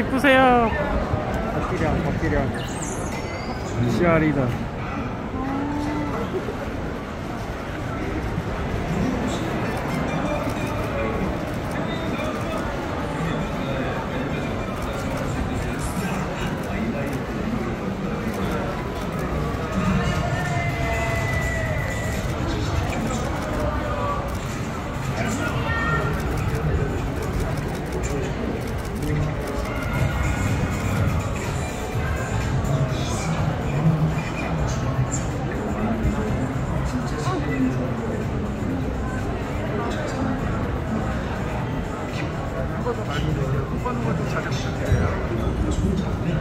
이쁘세요. 박기량, 박기량. 시아리다. 한번 거 말고도 꿈꾸는 것도 자주 부탁드려요. 네.